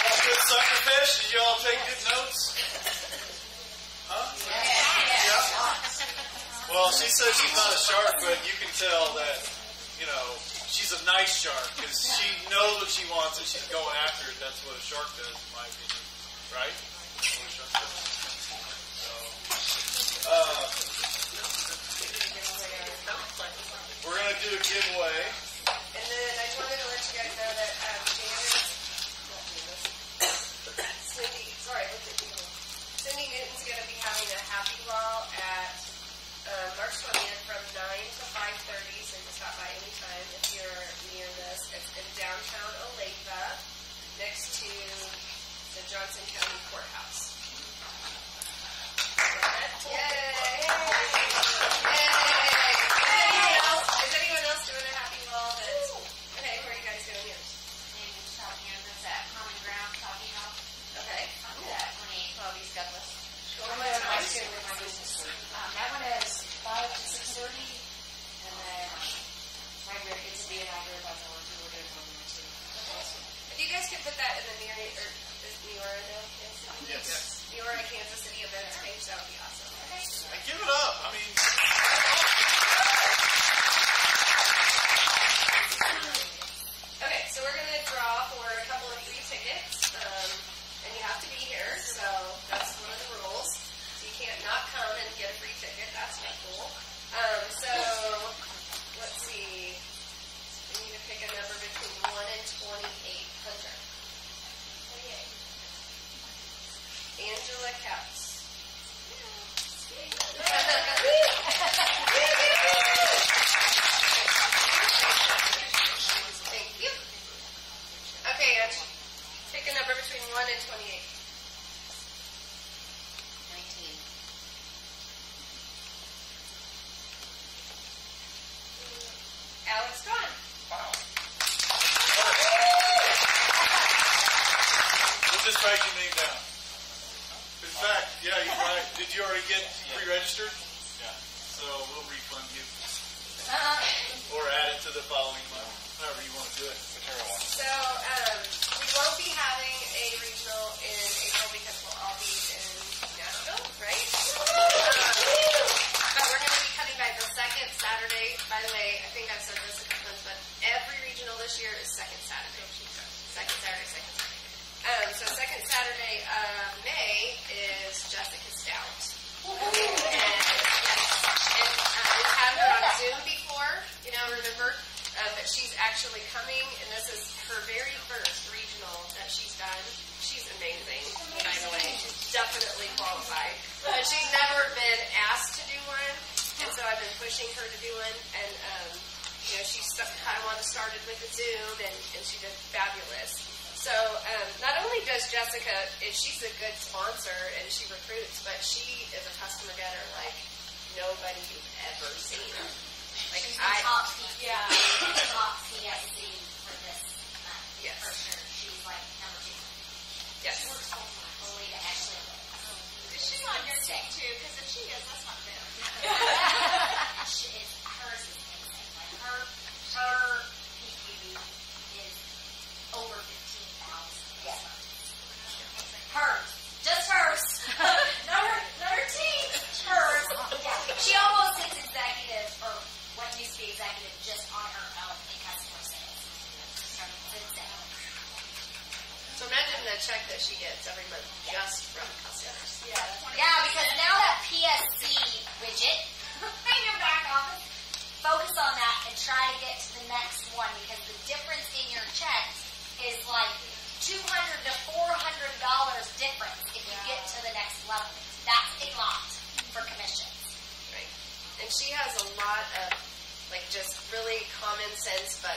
all good sucker fish? Did you all take good notes? Huh? Yeah. Well, she says she's not a shark, but you can tell that, you know, she's a nice shark because she knows what she wants and she's going after it. That's what a shark does, in my opinion. Right? So, uh, we're going to do a giveaway. And then I just wanted to let you guys know that um, Janice, not Janice, Cindy, sorry, look at you. Cindy Newton's going to be having a happy wall at um, March 20th from 9 to 5.30, so you can stop by anytime if you're near this. It's in downtown Olathe, next to the Johnson County Courthouse. Yay! Yay! Anyone else? Is anyone else doing a happy wall? That's, okay, where are you guys doing yours? Okay. Bobby's Douglas. Um, that one is five to six thirty, and then my grade gets to be an outdoor by the one, so we're doing one more too. If you guys could put that in the Neora, or is Neora now? Kansas City? Yes. Neora Kansas City events page, that would be awesome. And give it up. I mean, Okay, so we're going to draw for a couple of free tickets, um, and you have to be here, so that's one of the rules. So you can't not come and get a free ticket. That's not cool. Um, so let's see. We need to pick a number between one and twenty-eight. Hunter. Twenty-eight. Angela Caps. Thank you. Okay, Ange. Pick a number between 1 and 28. We'll write your name down. In fact, yeah, you're right. Did you already get pre-registered? Yeah. So we'll refund you. Or add it to the following month, however you want to do it. Whichever one. So, um, we won't be having a regional in April because we'll all be in Nashville, right? Um, but we're going to be coming back the second Saturday. By the way, I think I've said this a couple times, but every regional this year is second Saturday. Second Saturday, second Saturday. Um, so second Saturday of May is Jessica Stout. And, and uh, we've had her on Zoom before, you know, remember? Uh, but she's actually coming, and this is her very first regional that she's done. She's amazing, by the way. She's definitely qualified. But she's never been asked to do one, and so I've been pushing her to do one. And, um, you know, she kind of wanted started with the Zoom, and, and she did fabulous. So um, not only does Jessica, is she's a good sponsor and she recruits, but she is a customer getter like nobody you've ever seen. Like I, top PSC, yeah. top PSC for this month. Yes. For sure. She's like number two. yes. She works full time. Only to actually. On too, because if she is, that's not fair. she is, hers is insane. Like her, her PQB is over 15,000. Yeah. Hers. Just hers. not her, not her team. Hers. Yeah. She almost hits executive, or what used to be executive, just on her own in customer sales. It's insane. So imagine the check that she gets every month just from customers. Yeah, yeah, because now that PSC widget in your back office, focus on that and try to get to the next one because the difference in your checks is like two hundred to four hundred dollars difference if you get to the next level. That's a lot for commissions. Right. And she has a lot of like just really common sense, but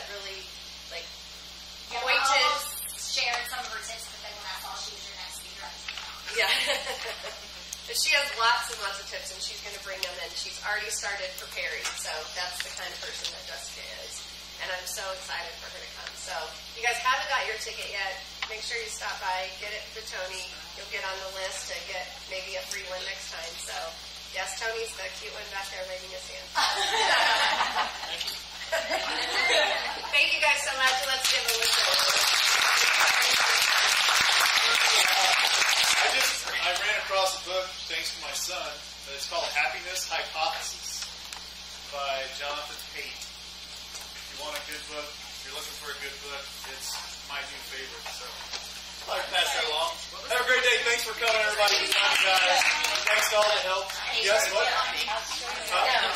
But she has lots and lots of tips, and she's going to bring them in. She's already started preparing, so that's the kind of person that Jessica is. And I'm so excited for her to come. So if you guys haven't got your ticket yet, make sure you stop by, get it to Tony. You'll get on the list to get maybe a free one next time. So yes, Tony's the cute one back there waving his hand. Thank you. Thank you guys so much. Let's give a whistle. I just I ran across a book, thanks to my son, it's called Happiness Hypothesis by Jonathan Haidt. If you want a good book, if you're looking for a good book, it's my new favorite. So I pass that along. Have a great day. Thanks for coming, everybody. Thanks, guys. Thanks to all the help. Yes, what? Huh?